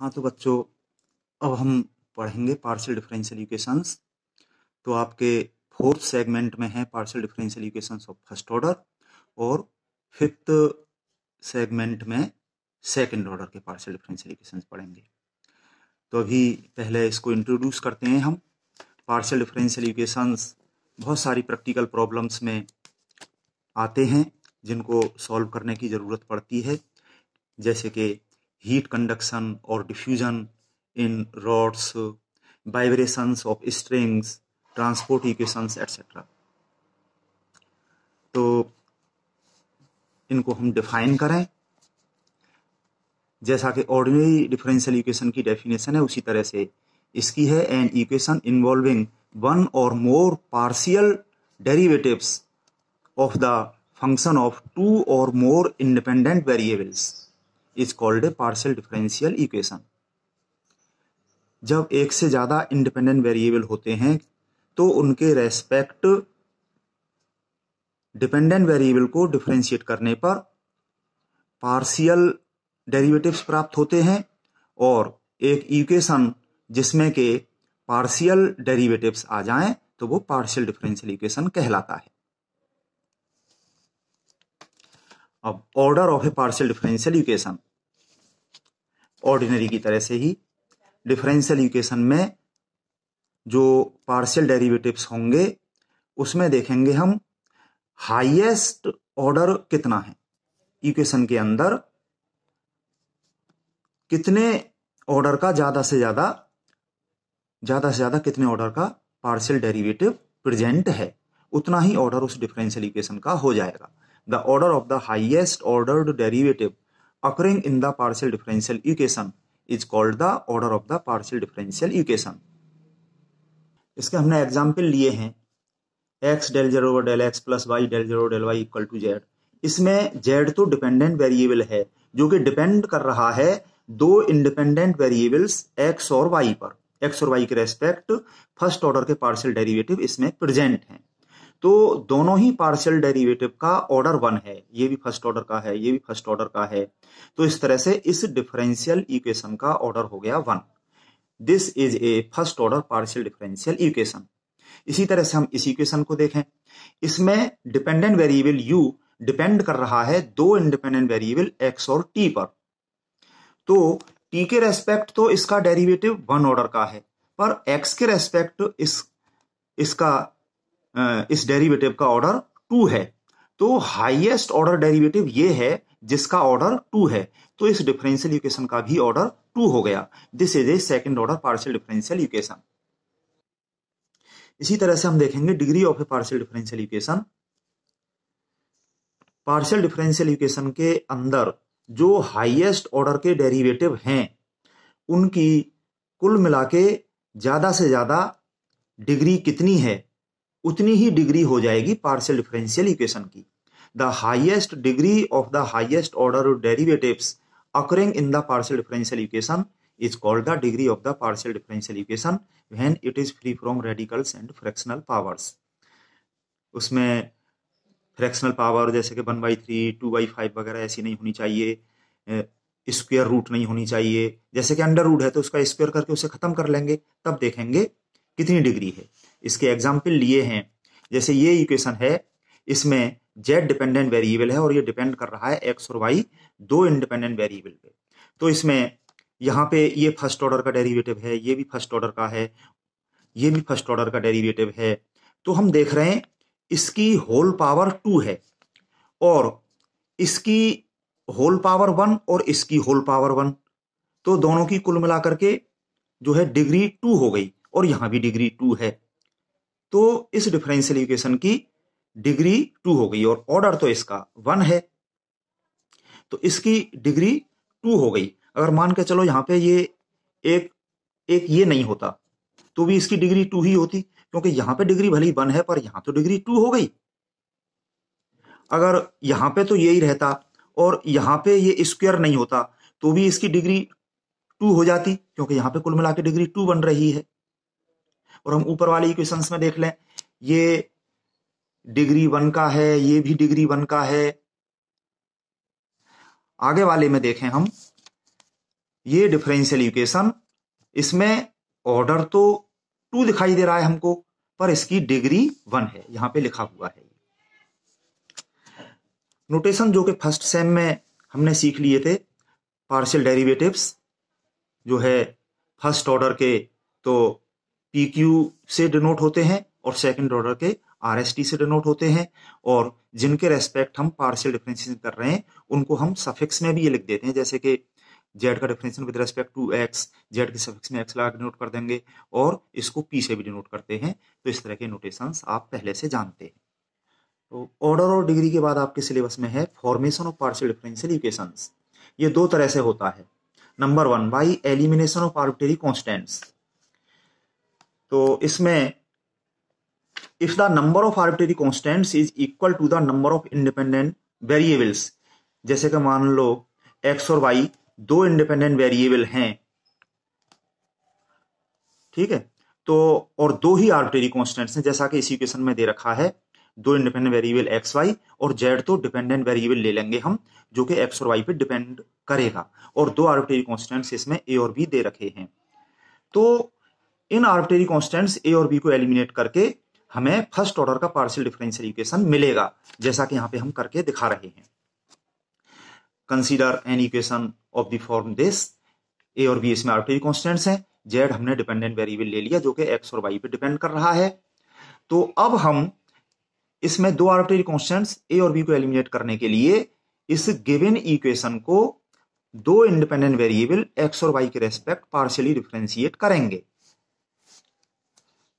हाँ तो बच्चों, अब हम पढ़ेंगे पार्शियल डिफरेंशियल इक्वेशंस तो आपके फोर्थ सेगमेंट में है partial differential equations of first order और फिफ्थ सेगमेंट में सेकंड ऑर्डर के पार्शियल डिफरेंशियल इक्वेशंस पढ़ेंगे। तो अभी पहले इसको इंट्रोड्यूस करते हैं हम। पार्शियल डिफरेंशियल इक्वेशंस बहुत सारी प्रैक्टिकल प्रॉब्लम्स में आते हैं जिनको सॉल्व करने की ज़रूरत पड़ती है। जैसे कि हीट कंडक्शन और diffusion in rods vibrations of strings transport equations et cetera तो इनको हम डिफाइन करें। जैसा कि ऑर्डिनरी डिफरेंशियल इक्वेशन की डेफिनेशन है, उसी तरह से इसकी है एन इक्वेशन इन्वॉल्विंग वन और more partial derivatives of the function of two और more independent variables is called a partial differential equation जब एक से ज़्यादा इंडिपेंडेंट वेरिएबल होते हैं तो उनके रेस्पेक्ट डिपेंडेंट वेरिएबल को डिफरेंशिएट करने पर पार्शियल डेरिवेटिव्स प्राप्त होते हैं और एक इक्वेशन जिसमें के पार्शियल डेरिवेटिव्स आ जाएँ तो वो पार्शियल डिफरेंशियल इक्वेशन कहलाता है। अब order of a partial differential equation ordinary की तरह से ही डिफरेंशियल इक्वेशन में जो पार्शियल डेरिवेटिव्स होंगे, उसमें देखेंगे हम हाईएस्ट ऑर्डर कितना है। इक्वेशन के अंदर कितने ऑर्डर का ज़्यादा से ज़्यादा ज़्यादा से ज़्यादा कितने ऑर्डर का पार्शियल डेरिवेटिव प्रेजेंट है, उतना ही ऑर्डर उस डिफरेंशियल इक्वेशन का हो जाएगा। The order of the highest ordered derivative occurring in the partial differential equation is called the order of the partial differential equation. इसके हमने एग्ज़ाम्पल लिए हैं। X del z over del x plus y del z del y equal to z इसमें z तो dependent variable है, जो कि depend कर रहा है दो इंडिपेंडेंट वेरिएबल्स x और y पर। X और y के रेस्पेक्ट फ़र्स्ट ऑर्डर के पार्शियल डेरिवेटिव इसमें प्रेजेंट हैं। तो दोनों ही पार्शियल डेरिवेटिव का ऑर्डर वन है। ये भी फ़र्स्ट ऑर्डर का है, ये भी फ़र्स्ट ऑर्डर का है। तो इस तरह से इस डिफरेंशियल इक्वेशन का ऑर्डर हो गया one this is a first order partial differential equation इसी तरह से हम इस इक्वेशन को देखें। इसमें डिपेंडेंट वेरिएबल यू डिपेंड कर रहा है दो इंडिपेंडेंट वेरिएबल एक्स और टी पर। तो टी के रेस्पेक्ट तो इसका डेरिवेटिव वन ऑर्डर का है, पर एक्स के रेस्पेक्ट इस, इसका इस डेरिवेटिव का ऑर्डर टू है। तो हाईएस्ट ऑर्डर डेरिवेटिव ये है जिसका ऑर्डर टू है। तो इस डिफरेंशियल इक्वेशन का भी ऑर्डर टू हो गया। This is a second order partial differential equation इसी तरह से हम देखेंगे degree of a partial differential equation partial differential equation के अंदर जो हाईएस्ट ऑर्डर के डेरिवेटिव हैं, उनकी कुल मिला के ज़्यादा से ज़्यादा डिग्री कितनी है? उतनी ही डिग्री हो जाएगी पार्शियल डिफरेंशियल इक्वेशन की। The highest degree of the highest order derivatives occurring in the partial differential equation is called the degree of the partial differential equation when it is free from radicals and fractional powers. उसमें fractional power जैसे कि one by three two by five वगैरह ऐसी नहीं होनी चाहिए square root नहीं होनी चाहिए। जैसे कि अंडर रूट है तो उसका स्क्वेयर करके उसे खत्म कर लेंगे, तब देखेंगे कितनी डिग्री है। इसके एग्ज़ाम्पल लिए हैं। जैसे ये इक्वेशन है, इसमें जेड डिपेंडेंट वेरिएबल है और ये डिपेंड कर रहा है एक्स और वाई दो इंडिपेंडेंट वेरिएबल पे। तो इसमें यहाँ पे ये फ़र्स्ट ऑर्डर का डेरिवेटिव है, ये भी फ़र्स्ट ऑर्डर का है, ये भी फ़र्स्ट ऑर्डर का डेरिवेटिव है। तो हम देख रहे हैं, इसकी होल पावर टू है और इसकी होल पावर वन और इसकी होल पावर वन तो दोनों की कुल मिलाकर के जो है डिग्री टू हो गई और यहाँ भी डिग्री टू है। तो इस डिफरेंशियल इक्वेशन की डिग्री टू हो गई और ऑर्डर तो इसका वन है। तो इसकी डिग्री टू हो गई। अगर मान के चलो यहाँ पे ये एक एक ये नहीं होता तो भी इसकी डिग्री टू ही होती, क्योंकि यहाँ पे डिग्री भली वन है, पर यहाँ तो डिग्री टू हो गई। अगर यहाँ पे तो यही रहता और यहाँ पे ये स्क्वायर नहीं होता तो भी इसकी डिग्री टू हो जाती, क्योंकि यहाँ पे कुल मिला के डिग्री टू बन रही है। और हम ऊपर वाले इक्वेशंस में देख लें, ये डिग्री वन का है, ये भी डिग्री वन का है। आगे वाले में देखें हम, ये डिफरेंशियल इक्वेशन इसमें ऑर्डर तो टू दिखाई दे रहा है हमको, पर इसकी डिग्री वन है, यहाँ पे लिखा हुआ है। नोटेशन जो कि फ़र्स्ट सेम में हमने सीख लिए थे पार्शियल डेरिवेटिव्स जो है फ़र्स्ट ऑर्डर के तो पी क्यू से डिनोट होते हैं और सेकंड ऑर्डर के आर एस टी से डिनोट होते हैं और जिनके रेस्पेक्ट हम पार्शियल डिफ्रेंशिएशन कर रहे हैं, उनको हम सफिक्स में भी ये लिख देते हैं। जैसे कि जेड का differentiation with respect to x z के सफिक्स में एक्स लगा डिनोट कर देंगे और इसको पी से भी डिनोट करते हैं। तो इस तरह के नोटेशंस आप पहले से जानते हैं। तो ऑर्डर और डिग्री के बाद आपके सिलेबस में है formation of partial differential equations ये दो तरह से होता है। Number one by elimination of arbitrary constants तो इसमें if the number of arbitrary constants is equal to the number of independent variables जैसे कि मान लो एक्स और वाई दो इंडिपेंडेंट वेरिएबल हैं, ठीक है? तो और दो ही आर्बिटरी कॉन्स्टेंट्स हैं, जैसा कि इस इक्वेशन में दे रखा है, दो इंडिपेंडेंट वेरिएबल एक्स वाई और जेड तो डिपेंडेंट वेरिएबल ले लेंगे हम, जो कि एक्स और वाई पे डिपेंड करेगा, और दो आर्बिटरी कॉन्स्टेंट्स इसमें ए और बी दे रखे हैं। तो इन आर्बिटरी कॉन्स्टेंट्स ए और बी को एलिमिनेट करके हमें फ़र्स्ट ऑर्डर का पार्शियल डिफरेंशियल इक्वेशन मिलेगा, जैसा कि यहाँ पे हम करके दिखा रहे हैं। Consider an equation of the form this A और बी इसमें आर्बिटरी कॉन्स्टेंट्स हैं। जेड हमने डिपेंडेंट वेरिएबल ले लिया जो कि एक्स और वाई पे डिपेंड कर रहा है। तो अब हम इसमें दो आर्बिटरी कॉन्स्टेंट्स ए और बी को एलिमिनेट करने के लिए इस गिवन इक्वेशन को दो इंडिपेंडेंट वेरिएबल एक्स और वाई के रेस्पेक्ट पार्शियली डिफ्रेंशिएट करेंगे।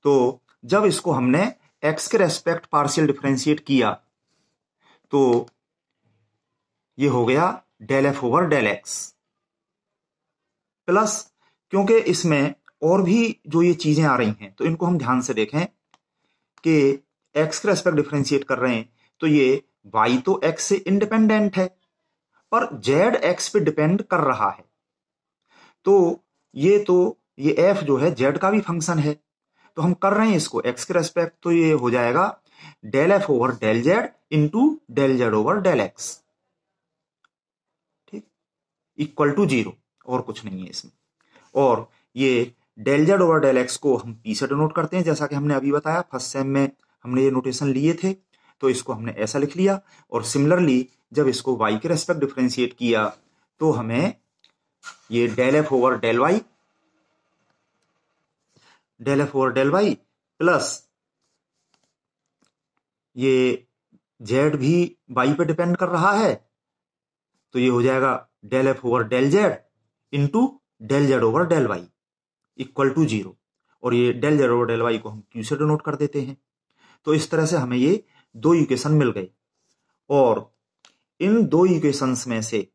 तो जब इसको हमने एक्स के रेस्पेक्ट पार्शियल डिफ्रेंशिएट किया तो ये हो गया del f over del x plus क्योंकि इसमें और भी जो ये चीज़ें आ रही हैं तो इनको हम ध्यान से देखें कि एक्स के रेस्पेक्ट डिफ्रेंशिएट कर रहे हैं तो ये वाई तो एक्स से इंडिपेंडेंट है, पर जेड एक्स पे डिपेंड कर रहा है। तो ये तो ये एफ़ जो है जेड का भी फ़ंक्शन है। तो हम कर रहे हैं इसको। एक्स के रेस्पेक्ट तो ये हो जाएगा del f over del z into del z over del x ठीक? इक्वल टू ज़ीरो और कुछ नहीं है इसमें। और ये del z over del x को हम पी से डिनोट करते हैं, जैसा कि हमने अभी बताया। फ़र्स्ट सेम में हमने ये नोटेशन लिए थे तो इसको हमने ऐसा लिख लिया। और सिमिलरली जब इसको वाई के रेस्पेक्ट डिफ्रेंशिएट किया तो हमें ये del f over del y del f over del y plus ये जेड भी वाई पे डिपेंड कर रहा है तो ये हो जाएगा del f over del z into del z over del y equal to zero और ये del z over del y को हम क्यू से डिनोट कर देते हैं। तो इस तरह से हमें ये दो इक्वेशन मिल गए। और इन दो इक्वेशंस में से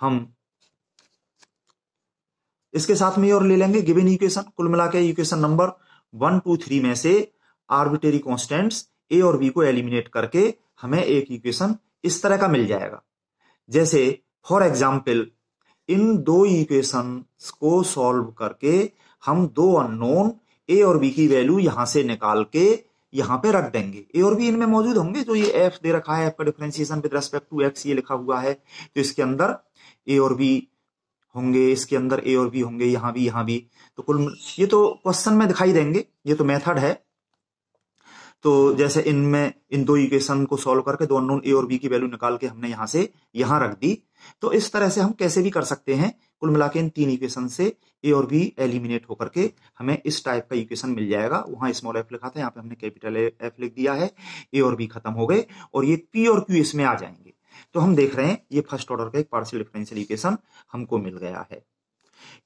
हम इसके साथ में और ले लेंगे गिवन इक्वेशन कुल मिला के equation number one two three में से आर्बिटरी कॉन्स्टेंट्स ए और बी को एलिमिनेट करके हमें एक इक्वेशन इस तरह का मिल जाएगा। जैसे फॉर एग्ज़ाम्पल इन दो इक्वेशन को सॉल्व करके हम दो अननोन ए और बी की वैल्यू यहाँ से निकाल के यहाँ पे रख देंगे। ए और बी इनमें मौजूद होंगे, जो ये एफ़ दे रखा है एफ़ का differentiation with respect to x ये लिखा हुआ है। तो इसके अंदर ए और बी होंगे, इसके अंदर ए और बी होंगे, यहाँ भी यहाँ भी तो कुल ये तो क्वेश्चन में दिखाई देंगे, ये तो मेथड है। तो जैसे इनमें, इन दो इक्वेशन को सॉल्व करके दो अननोन ए और बी की वैल्यू निकाल के हमने यहाँ से, यहाँ रख दी। तो इस तरह से हम कैसे भी कर सकते हैं, कुल मिला इन तीन इक्वेशन से ए और बी एलिमिनेट होकर के हमें इस टाइप का इक्वेशन मिल जाएगा। वहाँ स्मॉल एफ़ लिखा था, यहाँ पे हमने कैपिटल एफ़ लिख दिया है ए और बी खत्म हो गए, और ये पी और क्यू इसमें आ जाएँगे। तो हम देख रहे हैं, ये फ़र्स्ट ऑर्डर का एक पार्शियल डिफरेंशियल इक्वेशन हमको मिल गया है।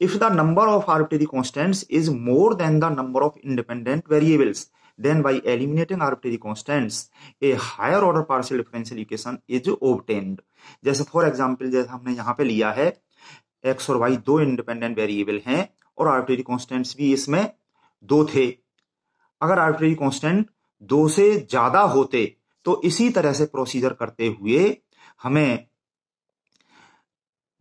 If the number of arbitrary constants is more than the number of independent variables then by eliminating arbitrary constants, a higher order partial differential equation is obtained जैसे for example जैसे हमने यहाँ पे लिया है एक्स और वाई दो independent variable हैं, और आर्बिट्री कॉन्स्टेंट्स भी इसमें दो थे। अगर आर्बिट्री कॉन्स्टेंट दो से ज़्यादा होते तो इसी तरह से प्रोसीजर करते हुए हमें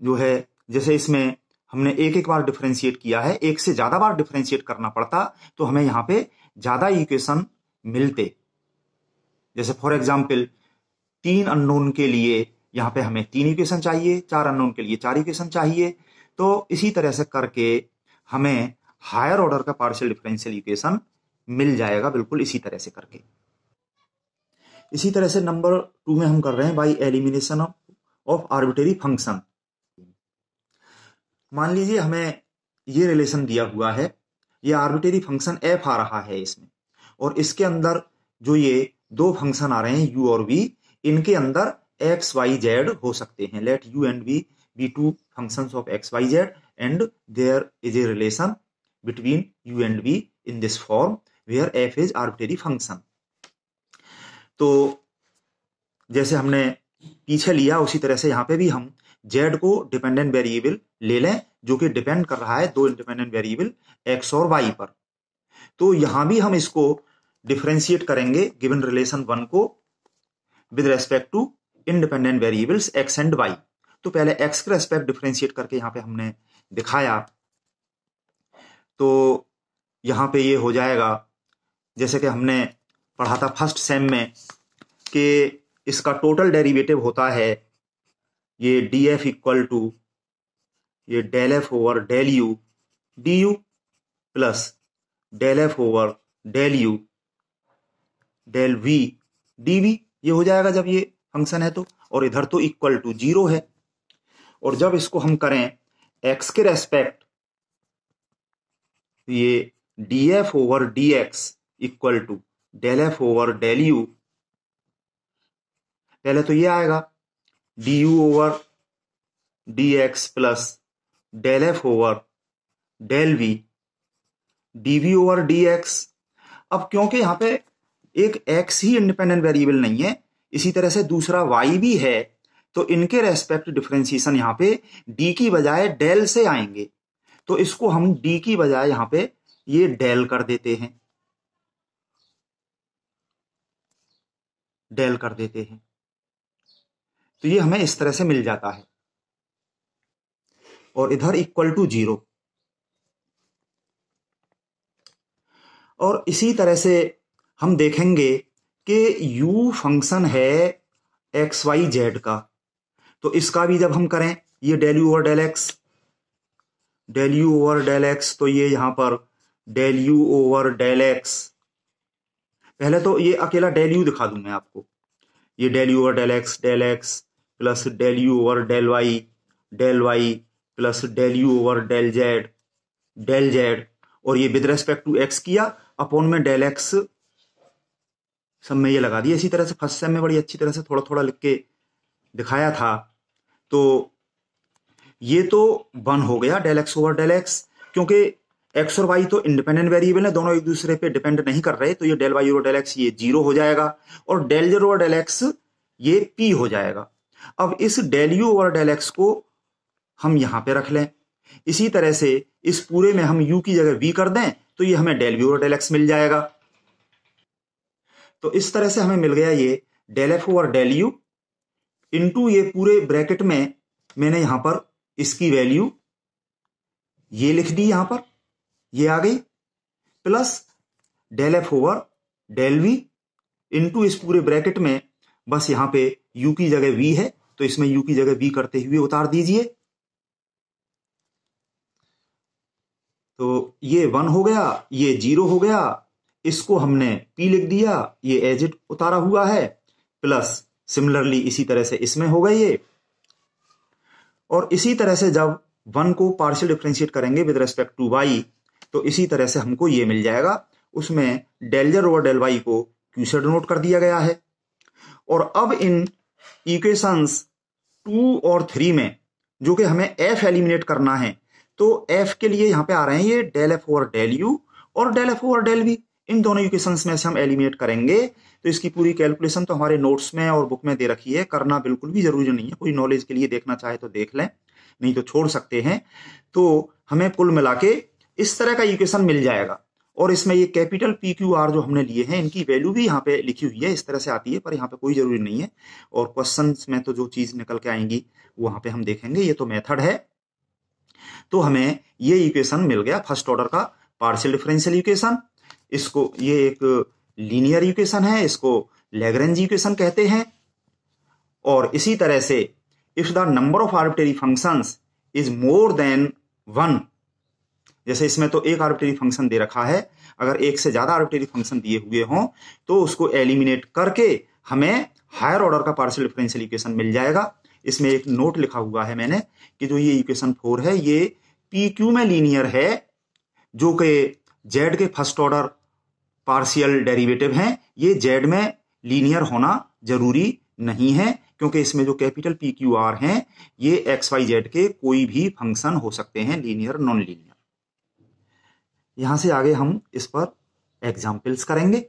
जो है, जैसे इसमें हमने एक एक बार डिफ्रेंशिएट किया है, एक से ज़्यादा बार डिफ्रेंशिएट करना पड़ता तो हमें यहाँ पे ज़्यादा इक्वेशन मिलते। जैसे फॉर एग्ज़ाम्पल तीन अननोन के लिए यहाँ पे हमें तीन इक्वेशन चाहिए, चार अननोन के लिए चार इक्वेशन चाहिए तो इसी तरह से करके हमें हायर ऑर्डर का पार्शियल डिफरेंशियल इक्वेशन मिल जाएगा, बिल्कुल इसी तरह से करके। इसी तरह से नंबर टू में हम कर रहे हैं by elimination of arbitrary function मान लीजिए हमें ये रिलेशन दिया हुआ है, ये आर्बिटरी फ़ंक्शन एफ़ आ रहा है इसमें, और इसके अंदर जो ये दो फ़ंक्शन आ रहे हैं यू और वी इनके अंदर एक्स वाई जेड हो सकते हैं। Let u and v be two function of x y z and there is a relation between u and v in this form where f is arbitrary function तो जैसे हमने पीछे लिया, उसी तरह से यहाँ पे भी हम जेड को डिपेंडेंट वेरिएबल ले लें, जो कि डिपेंड कर रहा है दो इंडिपेंडेंट वेरिएबल एक्स और वाई पर। तो यहाँ भी हम इसको डिफ्रेंशिएट करेंगे गिवन रिलेशन वन को with respect to independent variables x and y तो पहले एक्स के रेस्पेक्ट डिफ्रेंशिएट करके यहाँ पे हमने दिखाया। तो यहाँ पे ये हो जाएगा, जैसे कि हमने पढ़ा था फ़र्स्ट सेम में कि इसका टोटल डेरिवेटिव होता है ये डी एफ़ इक्वल टू ये del f over del u d u plus del f over del u del v d v ये हो जाएगा जब ये फ़ंक्शन है तो। और इधर तो इक्वल टू ज़ीरो है। और जब इसको हम करें एक्स के रेस्पेक्ट ये d f over d x equal to del f over del u पहले तो ये आएगा d u over d x plus del f over del v d v over d x अब क्योंकि यहाँ पे एक एक्स ही इंडिपेंडेंट वेरिएबल नहीं है, इसी तरह से दूसरा वाई भी है तो इनके रेस्पेक्ट डिफ्रेंसिएशन यहाँ पे डी की बजाय डेल से आएँगे। तो इसको हम डी की बजाय यहाँ पे ये डेल कर देते हैं। डेल कर देते हैं। तो ये हमें इस तरह से मिल जाता है। और इधर इक्वल टू ज़ीरो और इसी तरह से हम देखेंगे कि u फ़ंक्शन है एक्स वाई जेड का। तो इसका भी जब हम करें, ये del u over del x del u over del x तो ये यहाँ पर del u over del x पहले तो ये अकेला डेल यू दिखा दूँ मैं आपको। ये del u over del x del x plus del u over del y del y plus del u over del z del z और ये विद रेस्पेक्ट टू एक्स किया अपॉन में डेल एक्स सब में ये लगा दिया। इसी तरह से फ़र्स्ट सेम में बड़ी अच्छी तरह से थोड़ा थोड़ा लिख के दिखाया था। तो ये तो वन हो गया del x over del x क्योंकि एक्स और वाई तो इंडिपेंडेंट वेरिएबल है, दोनों एक दूसरे पे डिपेंड नहीं कर रहे तो ये डेल वाई और डेल एक्स ये ज़ीरो हो जाएगा और डेल जेरो और डेल एक्स ये पी हो जाएगा। अब इस डेल यू और डेल एक्स को हम यहाँ पे रख लें। इसी तरह से इस पूरे में हम यू की जगह वी कर दें तो ये हमें डेल यू और डेल एक्स मिल जाएगा। तो इस तरह से हमें मिल गया ये डेल एफ़ और डेल यू इंटू ये पूरे ब्रैकेट में मैंने यहाँ पर इसकी वैल्यू ये लिख दी यहाँ पर। ये आ गई। Plus del f over del v into इस पूरे ब्रैकेट में बस यहाँ पे यू की जगह वी है तो इसमें यू की जगह वी करते हुए उतार दीजिए। तो ये वन हो गया, ये ज़ीरो हो गया, इसको हमने पी लिख दिया, ये एजिट उतारा हुआ है। प्लस सिमिलरली इसी तरह से इसमें हो गए ये। और इसी तरह से जब वन को पार्शियल डिफ्रेंशिएट करेंगे विद रेस्पेक्ट टू वाई तो इसी तरह से हमको ये मिल जाएगा। उसमें del z over del y को क्यू से डिनोट कर दिया गया है। और अब इन इक्वेशंस टू और थ्री में, जो कि हमें एफ़ एलिमिनेट करना है तो एफ़ के लिए यहाँ पे आ रहे हैं ये del f over del u और del f over del v इन दोनों इक्वेशंस में से हम एलिमिनेट करेंगे। तो इसकी पूरी कैलकुलेशन तो हमारे नोट्स में और बुक में दे रखी है। करना बिल्कुल भी ज़रूरी नहीं है। कोई नॉलेज के लिए देखना चाहे तो देख लें, नहीं तो छोड़ सकते हैं। तो हमें कुल मिला के इस तरह का इक्वेशन मिल जाएगा। और इसमें ये कैपिटल पी क्यू आर जो हमने लिए हैं, इनकी वैल्यू भी यहाँ पे लिखी हुई है, इस तरह से आती है, पर यहाँ पे कोई ज़रूरी नहीं है। और क्वेश्चन में तो जो चीज़ निकल के आएँगी वहाँ पे हम देखेंगे। ये तो मेथड है। तो हमें ये इक्वेशन मिल गया फ़र्स्ट ऑर्डर का पार्शियल डिफरेंशियल इक्वेशन इसको ये एक लीनियर इक्वेशन है, इसको लेग्रेंज इक्वेशन कहते हैं। और इसी तरह से if the number of arbitrary functions is more than one जैसे इसमें तो एक आर्बिटरी फ़ंक्शन दे रखा है, अगर एक से ज़्यादा आर्बिटरी फ़ंक्शन दिए हुए हों तो उसको एलिमिनेट करके हमें हायर ऑर्डर का पार्शियल डिफरेंशियल इक्वेशन मिल जाएगा। इसमें एक नोट लिखा हुआ है मैंने कि जो ये इक्वेशन फोर है, ये पी क्यू में लीनियर है, जो कि जेड के फ़र्स्ट ऑर्डर पार्शियल डेरिवेटिव हैं, ये जेड में लीनियर होना ज़रूरी नहीं है, क्योंकि इसमें जो कैपिटल पी क्यू आर हैं, ये एक्स वाई जेड के कोई भी फ़ंक्शन हो सकते हैं लीनियर नॉन लीनियर यहाँ से आगे हम इस पर एग्जाम्पल्स करेंगे।